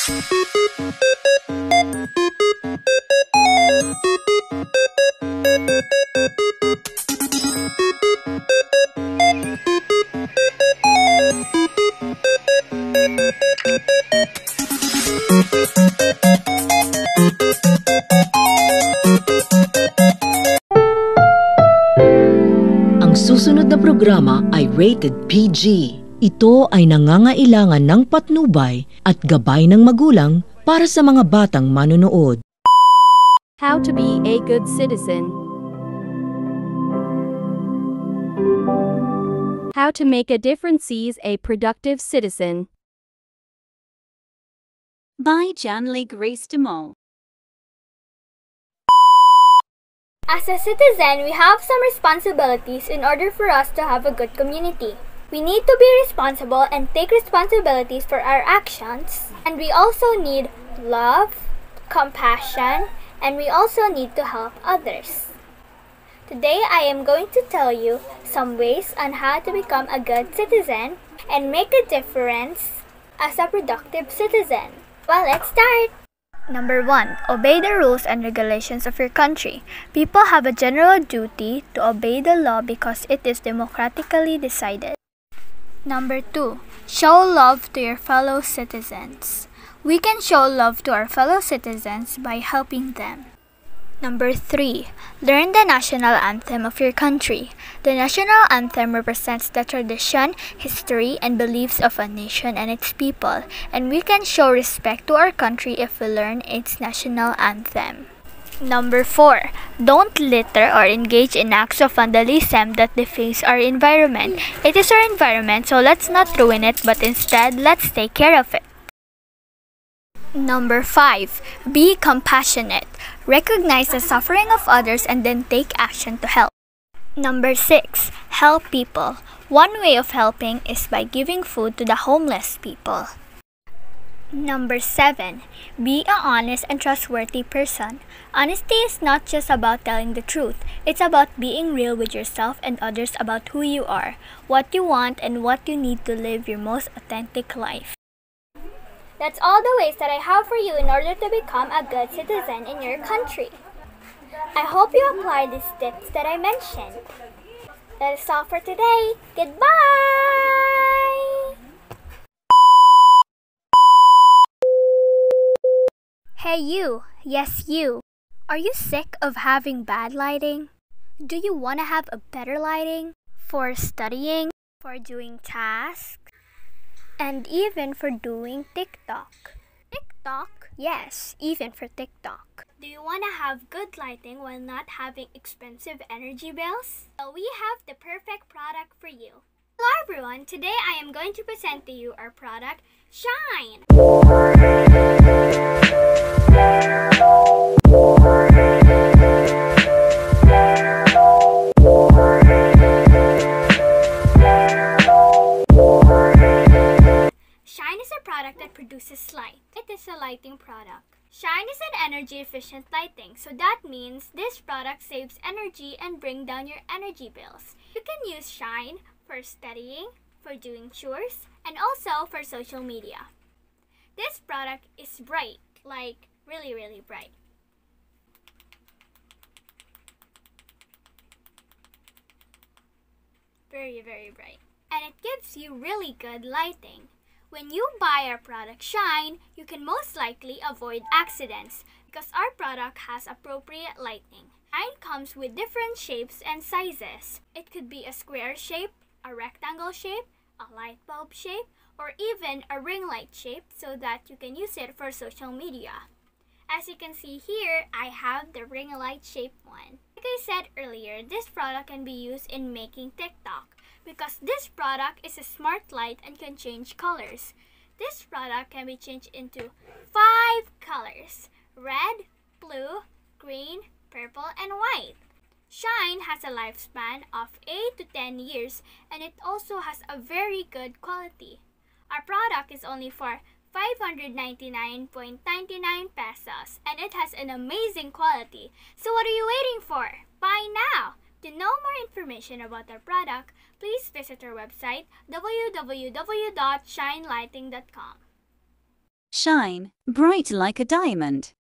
Ang susunod na programa ay rated PG. Ito ay nangangailangan ng patnubay at gabay ng magulang para sa mga batang manonood. How to be a good citizen. How to make a difference sees a productive citizen. By Janley Grace DeMol. As a citizen, we have some responsibilities in order for us to have a good community. We need to be responsible and take responsibilities for our actions. And we also need love, compassion, and we also need to help others. Today, I am going to tell you some ways on how to become a good citizen and make a difference as a productive citizen. Well, let's start! Number one, obey the rules and regulations of your country. People have a general duty to obey the law because it is democratically decided. Number two, show love to your fellow citizens. We can show love to our fellow citizens by helping them. Number three, learn the national anthem of your country. The national anthem represents the tradition, history, and beliefs of a nation and its people, and we can show respect to our country if we learn its national anthem. Number four, don't litter or engage in acts of vandalism that deface our environment. It is our environment, so let's not ruin it, but instead, let's take care of it. Number 5. Be compassionate. Recognize the suffering of others and then take action to help. Number 6. Help people. One way of helping is by giving food to the homeless people. Number 7. Be a honest and trustworthy person. Honesty is not just about telling the truth, it's about being real with yourself and others about who you are, what you want, and what you need to live your most authentic life. That's all the ways that I have for you in order to become a good citizen in your country. I hope you apply these tips that I mentioned. That is all for today. Goodbye! Hey, you. Yes, you. Are you sick of having bad lighting? Do you want to have a better lighting? For studying? For doing tasks? and even for doing TikTok. TikTok? Yes, even for TikTok. Do you want to have good lighting while not having expensive energy bills? Well, we have the perfect product for you. Hello everyone, today I am going to present to you our product, Shine! Shine is a product that produces light. It is a lighting product. Shine is an energy efficient lighting, so that means this product saves energy and bring down your energy bills. You can use Shine for studying, for doing chores, and also for social media. This product is bright, like really really bright. Very very bright. And it gives you really good lighting. When you buy our product Shine, you can most likely avoid accidents because our product has appropriate lighting. Shine comes with different shapes and sizes. It could be a square shape, a rectangle shape, a light bulb shape, or even a ring light shape so that you can use it for social media. As you can see here, I have the ring light shape one. Like I said earlier, this product can be used in making TikTok because this product is a smart light and can change colors. This product can be changed into five colors red, blue, green, purple, and white. Shine has a lifespan of 8 to 10 years and it also has a very good quality. Our product is only for 599.99 pesos and it has an amazing quality. So what are you waiting for? Buy now! To know more information about our product, please visit our website www.shinelighting.com. Shine bright like a diamond.